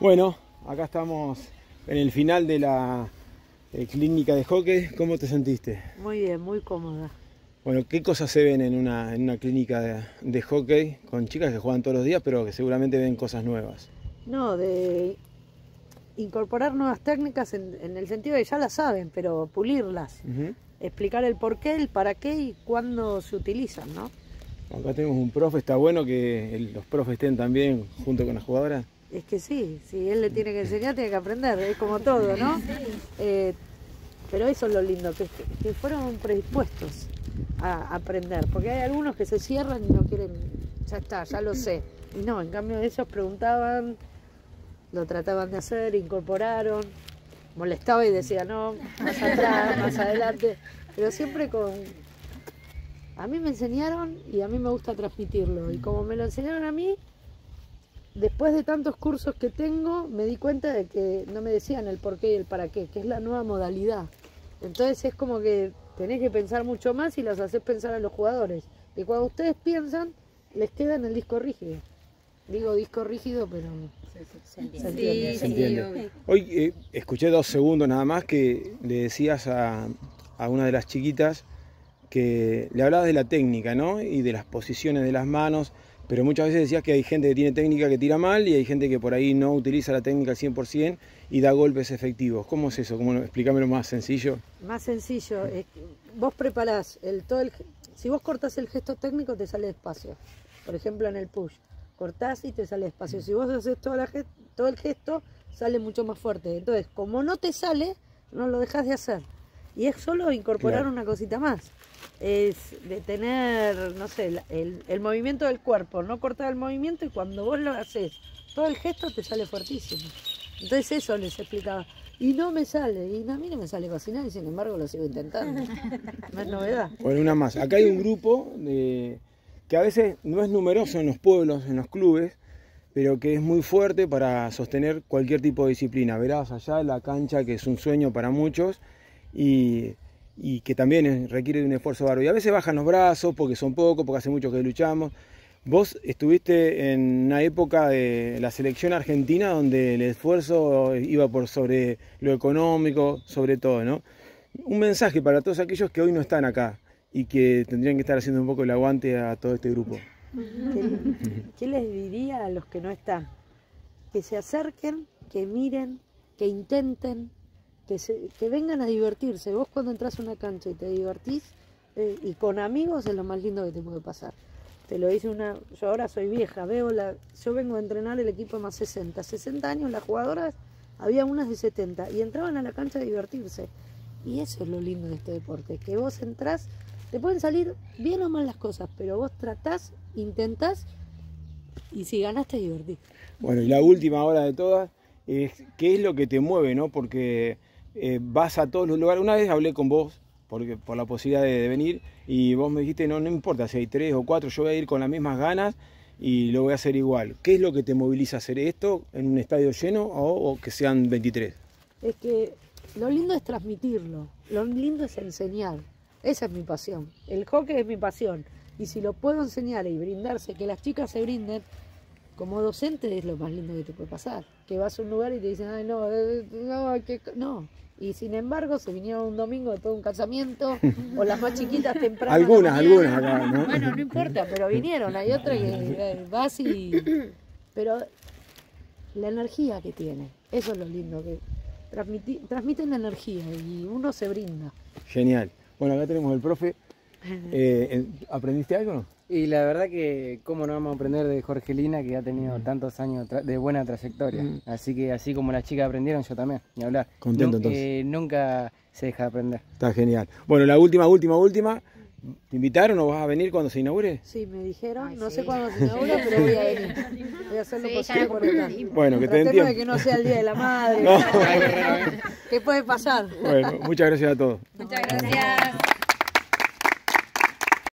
Bueno, acá estamos en el final de la eh, clínica de hockey. ¿Cómo te sentiste? Muy bien, muy cómoda. Bueno, ¿qué cosas se ven en una, en una clínica de, de hockey con chicas que juegan todos los días, pero que seguramente ven cosas nuevas? No, de incorporar nuevas técnicas en, en el sentido de que ya las saben, pero pulirlas. Explicar el por qué, el para qué y cuándo se utilizan, ¿no? Acá tenemos un profe, está bueno que el- los profes estén también junto con las jugadoras. Es que sí, si él le tiene que enseñar, tiene que aprender, es como todo, ¿no? Eh, pero eso es lo lindo, que, que fueron predispuestos a aprender, porque hay algunos que se cierran y no quieren, ya está, ya lo sé. Y no, en cambio ellos preguntaban, lo trataban de hacer, incorporaron, molestaba y decía, no, más atrás, más adelante, pero siempre con... A mí me enseñaron y a mí me gusta transmitirlo, y como me lo enseñaron a mí, después de tantos cursos que tengo, me di cuenta de que no me decían el por qué y el para qué, que es la nueva modalidad. Entonces es como que tenés que pensar mucho más y los haces pensar a los jugadores. Y cuando ustedes piensan, les queda en el disco rígido. Digo disco rígido, pero se entiende. Se entiende. Hoy eh, escuché dos segundos nada más que le decías a, a una de las chiquitas que le hablabas de la técnica, ¿no? Y de las posiciones de las manos, pero muchas veces decías que hay gente que tiene técnica que tira mal y hay gente que por ahí no utiliza la técnica al 100% y da golpes efectivos. ¿Cómo es eso? ¿Cómo, lo- explícamelo más sencillo. Más sencillo, vos preparás el, todo si vos cortás el gesto técnico te sale despacio. Por ejemplo en el push, cortás y te sale despacio. Si vos haces todo el gesto, sale mucho más fuerte. Entonces, como no te sale, no lo dejas de hacer. Y es solo incorporar Claro. una cosita más. Es de tener, no sé, el, el movimiento del cuerpo, no cortar el movimiento y cuando vos lo haces, todo el gesto te sale fuertísimo. Entonces eso les explicaba. Y no me sale, y a mí no me sale casi nada, y sin embargo lo sigo intentando. No es novedad. Bueno, una más. Acá hay un grupo de, que a veces no es numeroso en los pueblos, en los clubes, pero que es muy fuerte para sostener cualquier tipo de disciplina. Verás allá la cancha, que es un sueño para muchos, y, que también requiere de un esfuerzo bárbaro. Y a veces bajan los brazos porque son pocos, porque hace mucho que luchamos. Vos estuviste en una época de la selección argentina donde el esfuerzo iba por sobre lo económico, sobre todo, ¿no? Un mensaje para todos aquellos que hoy no están acá y que tendrían que estar haciendo un poco el aguante a todo este grupo. ¿Qué, qué les diría a los que no están? Que se acerquen, que miren, que intenten, que, vengan a divertirse. Vos cuando entras a una cancha y te divertís, eh, y con amigos es lo más lindo que te puede pasar. Te lo dice una, yo ahora soy vieja, veo la, yo vengo a entrenar el equipo más 60, 60 años las jugadoras, había unas de 70 y entraban a la cancha a divertirse. Y eso es lo lindo de este deporte, que vos entrás, te pueden salir bien o mal las cosas, pero vos tratás, intentás y si ganás te divertís. Bueno, y la última hora de todas es qué es lo que te mueve, ¿no? Porque eh, vas a todos los lugares. Una vez hablé con vos porque, por la posibilidad de, venir y vos me dijiste, no, no importa si hay tres o cuatro, yo voy a ir con las mismas ganas y lo voy a hacer igual. ¿Qué es lo que te moviliza a hacer esto en un estadio lleno o, que sean 23? Es que lo lindo es transmitirlo, lo lindo es enseñar. Esa es mi pasión. El hockey es mi pasión. Y si lo puedo enseñar y brindarse, que las chicas se brinden, como docente es lo más lindo que te puede pasar. Que vas a un lugar y te dicen, ay, no, eh, no, que, no. Y sin embargo, se vinieron un domingo después de un casamiento, o las más chiquitas temprano. Algunas, algunas acá, ¿no? Bueno, no importa, pero vinieron. Hay otra que eh, vas y. Pero la energía que tiene, eso es lo lindo, que transmiti- transmiten la energía y uno se brinda. Genial. Bueno, acá tenemos el profe. Eh, ¿Aprendiste algo? Y la verdad que cómo no vamos a aprender de Jorgelina que ha tenido tantos años de buena trayectoria. Así que así como las chicas aprendieron, yo también, ni hablar. Contento, entonces. eh, nunca se deja de aprender. Está genial. Bueno, la última, última, última. ¿Te invitaron o vas a venir cuando se inaugure? Sí, me dijeron, Ay, no sí. sé cuándo se inaugura, pero voy a venir. Voy a hacer lo Sí, posible por estar. Bueno, que te Tratemos de que no sea el Día de la Madre. No. ¿Qué puede pasar? Bueno, muchas gracias a todos. Muchas gracias.